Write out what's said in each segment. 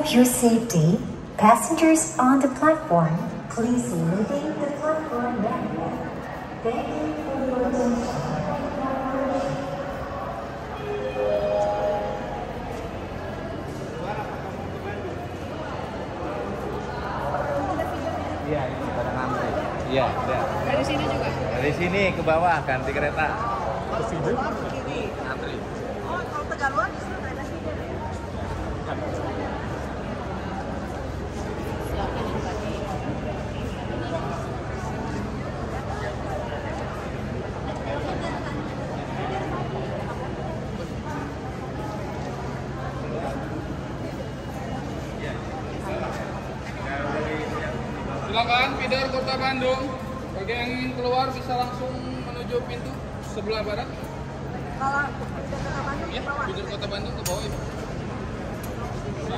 for your safety, passengers on the platform, please leave the platform now. Thank you for your attention. Iya, ini pada ngantri. Iya. Dari sini juga. Dari sini ke bawah ganti kereta. Ke sini? Ngantri. Oh, kalau Tegaluar justru nggak ada feeder ya? Silakan feeder Kota Bandung. Bagi yang ingin keluar bisa langsung menuju pintu sebelah barat. Kalau udah ke Bandung Ya, ke bawah. Kota Bandung ke bawah.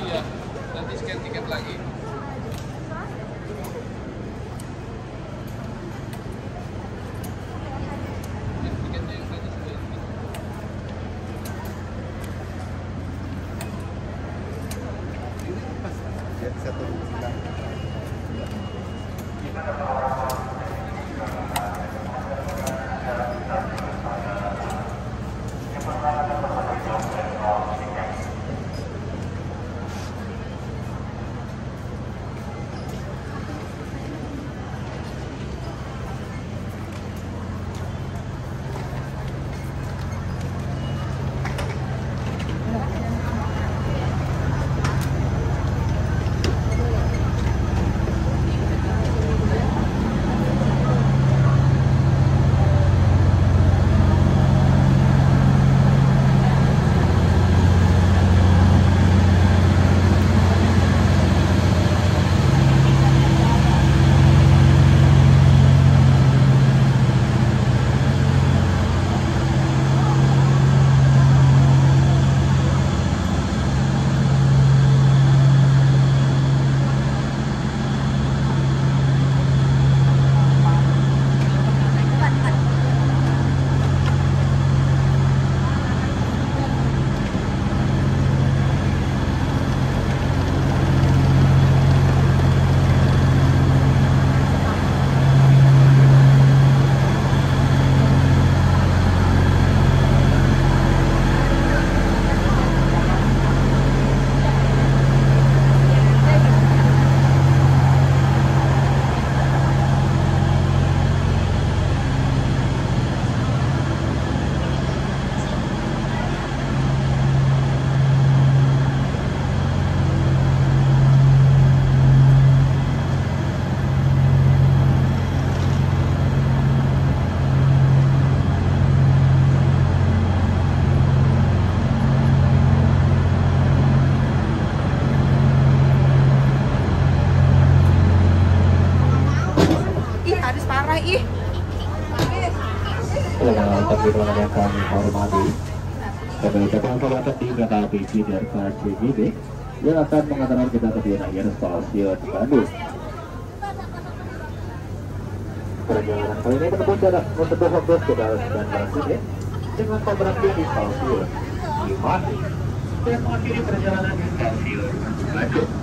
Iya. Nanti scan tiket lagi. Yang kami hormati. Kami ucapkan selamat di kereta api Feeder KCJB yang akan mengantarkan kita ke akhir stasiun Bandung. Perjalanan kali ini menempuh jarak sekitar 19 menit dengan di stasiun perjalanan di stasiun Bandung.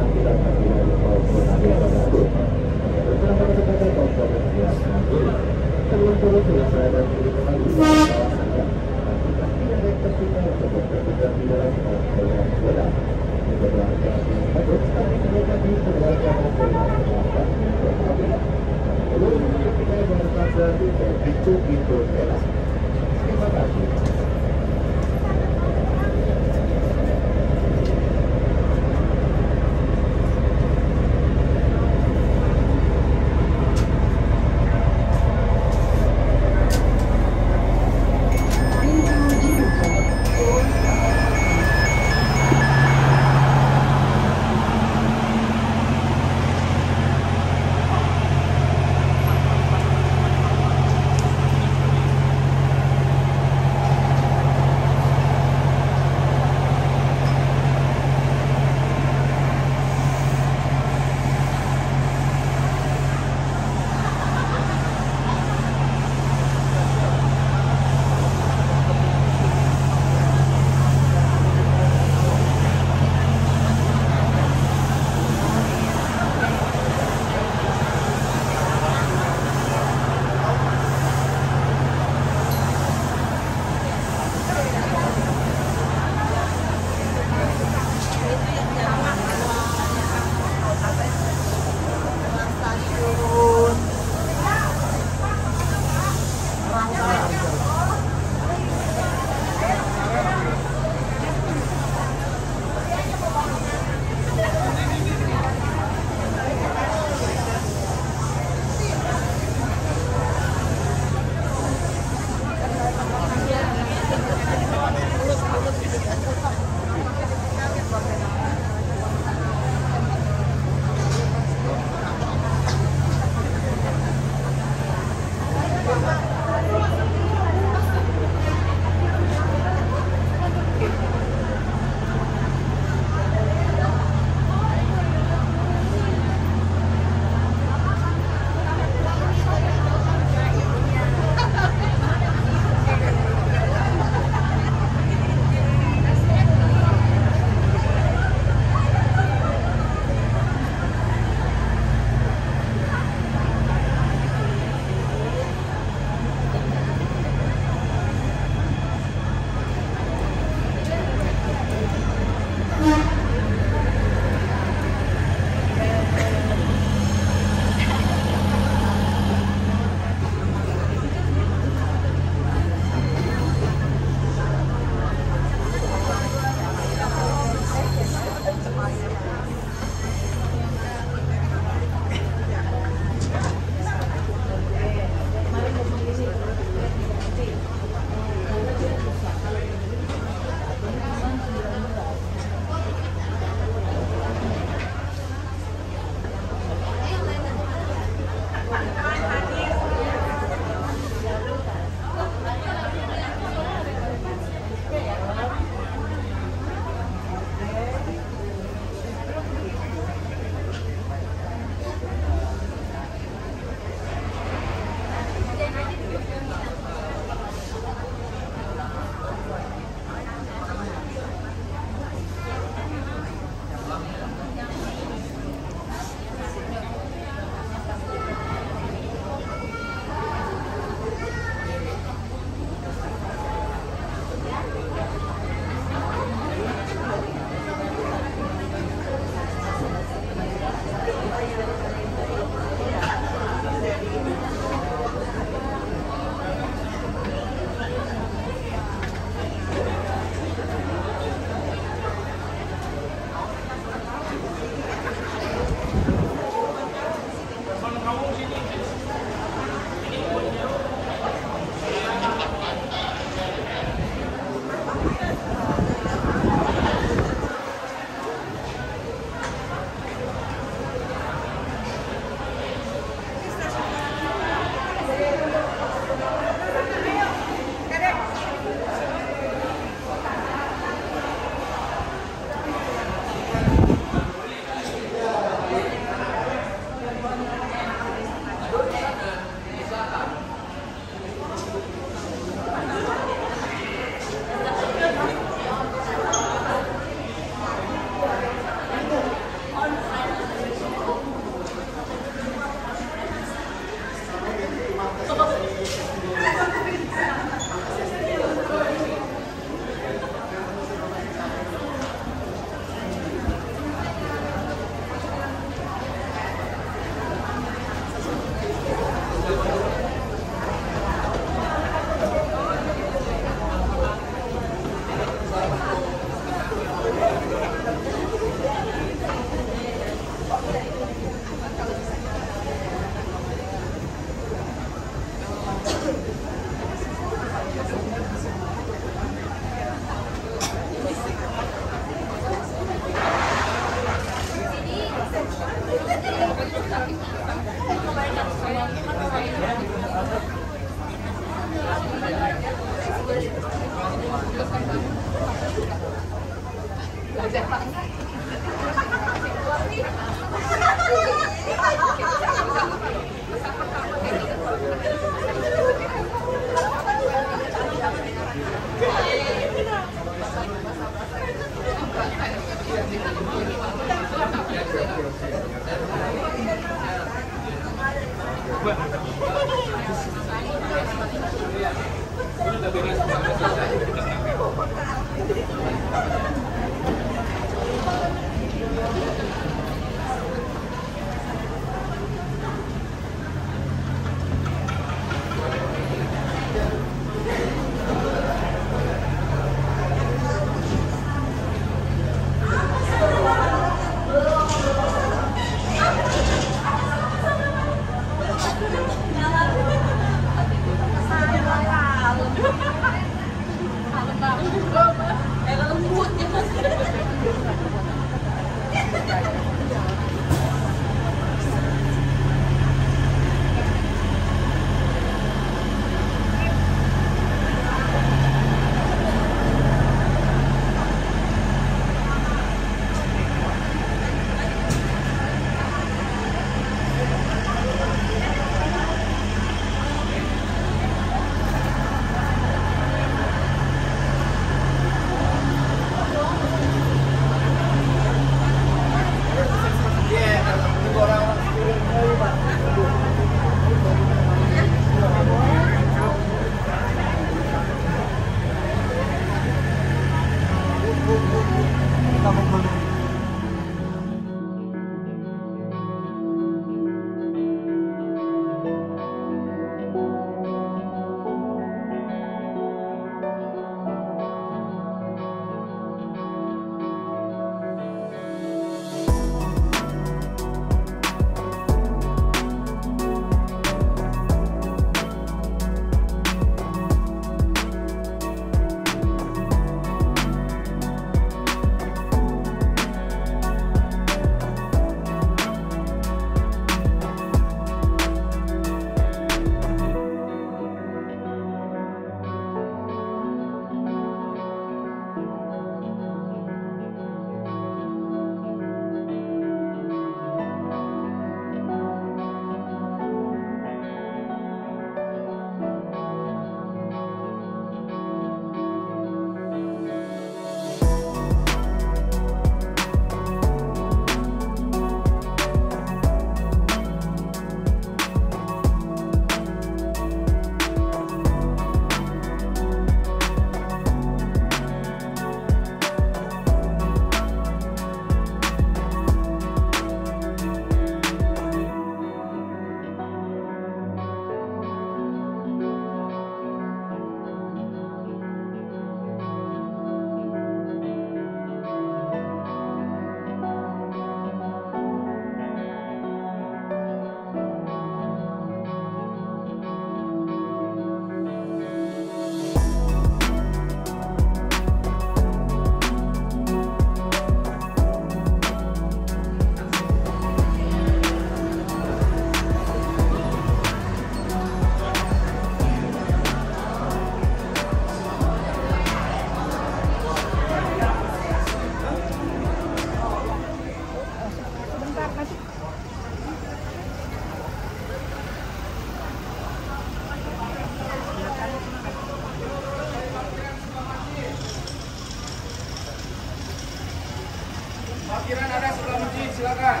Pikiran ada sebelah mesin, silakan.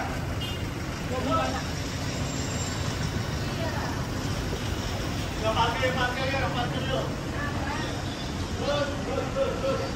Ya, parkir, parkir, parkir dulu. Terus, terus, terus, terus.